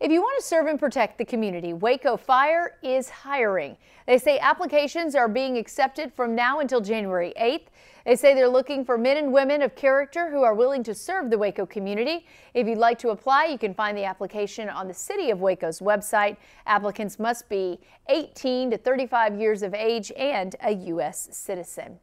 If you want to serve and protect the community, Waco Fire is hiring. They say applications are being accepted from now until January 8th. They say they're looking for men and women of character who are willing to serve the Waco community. If you'd like to apply, you can find the application on the City of Waco's website. Applicants must be 18 to 35 years of age and a U.S. citizen.